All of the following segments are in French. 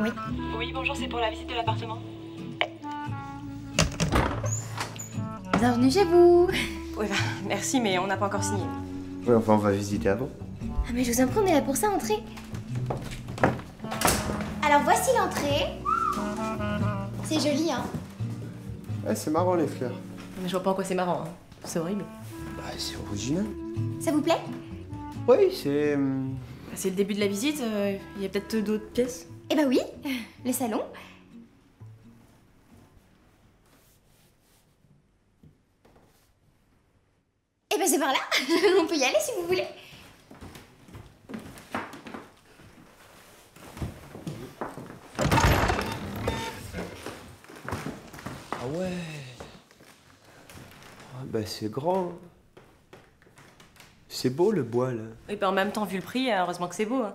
Oui. Oui, bonjour, c'est pour la visite de l'appartement. Bienvenue chez vous. Oui, bah, merci, mais on n'a pas encore signé. Oui, enfin, on va visiter avant. Ah mais je vous en prie, on est là pour ça, entrez. Alors voici l'entrée. C'est joli, hein Ouais, c'est marrant les fleurs. Mais je vois pas en quoi c'est marrant. hein. C'est horrible. Bah, c'est original. Ça vous plaît? Oui, c'est. hum, Bah, c'est le début de la visite, euh, il y a peut-être d'autres pièces. Eh ben oui, le salon. Eh ben c'est par là. On peut y aller si vous voulez. Ah ouais. Ah, bah, c'est grand. C'est beau le bois là. Et puis en même temps, vu le prix, heureusement que c'est beau. hein.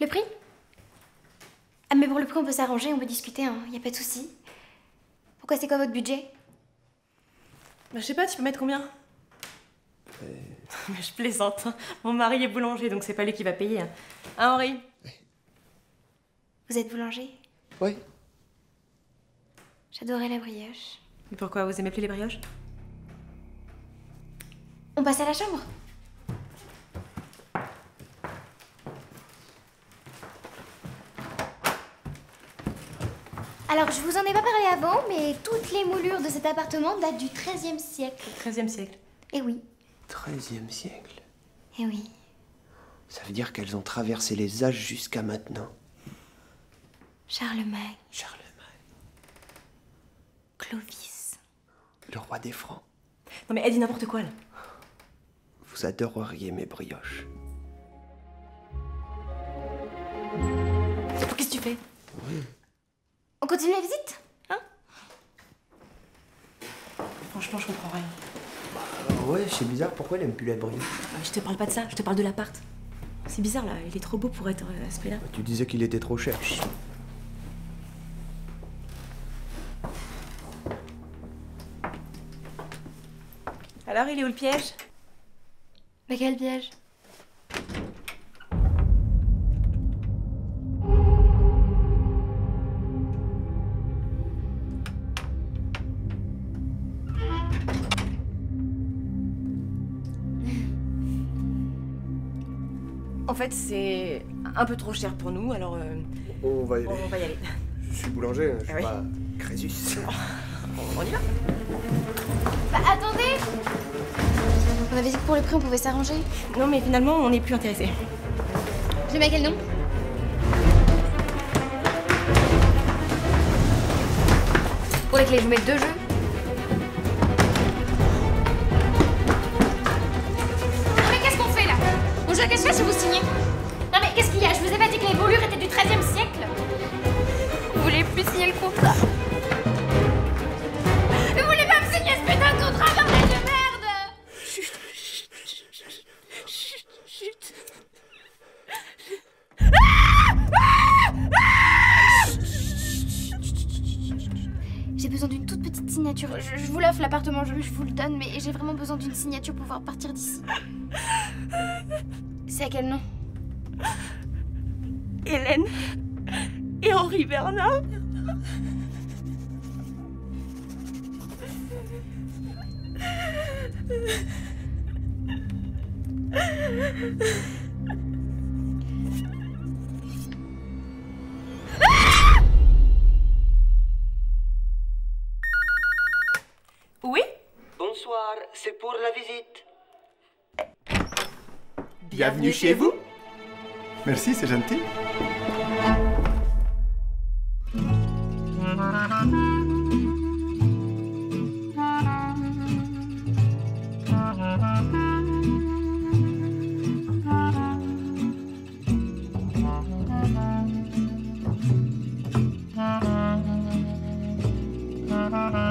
Le prix? Ah mais pour le prix on peut s'arranger, on peut discuter, hein. Y a pas de souci. Pourquoi c'est quoi votre budget? Bah, je sais pas, tu peux mettre combien? Mais je plaisante. hein. Mon mari est boulanger, donc c'est pas lui qui va payer. Hein, Hein, Henri? Vous êtes boulanger? Oui. J'adorais la brioche. Mais pourquoi vous aimez plus les brioches? On passe à la chambre Alors, je vous en ai pas parlé avant, mais toutes les moulures de cet appartement datent du XIIIe siècle. 13e siècle. Eh oui, 13e siècle. eh oui. Ça veut dire qu'elles ont traversé les âges jusqu'à maintenant. Charlemagne, Charlemagne, Clovis. le roi des Francs. Non mais elle dit n'importe quoi là. Vous adoreriez mes brioches. Qu'est-ce que tu fais? On continue la visite? Hein? Franchement, je comprends rien. Ah ouais, c'est bizarre, pourquoi elle aime plus la brioche? Euh, Je te parle pas de ça, je te parle de l'appart. C'est bizarre là, il est trop beau pour être euh, à ce prix-là. Tu disais qu'il était trop cher. Alors, il est où le piège? Mais quel piège En fait, c'est un peu trop cher pour nous, alors euh, On va y on va y aller. Je suis boulanger, je Ah oui. pas Crésus. On y va Bah attendez On avait dit que pour le prix, on pouvait s'arranger. Non, mais finalement, on n'est plus intéressé. Je mets quel nom? Pour les clés, je vous mets deux jeux. Mais qu'est-ce qu'on fait là? On joue à cache-cache et vous signez? Non mais qu'est-ce qu'il y a? Je vous ai pas dit que les volures étaient du 13 J'ai besoin d'une toute petite signature. Je, je vous l'offre l'appartement, je, je vous le donne, mais j'ai vraiment besoin d'une signature pour pouvoir partir d'ici. C'est à quel nom? Hélène et Henri Bernard. Oui Bonsoir, c'est pour la visite. Bienvenue chez vous. Merci, c'est gentil. Bye.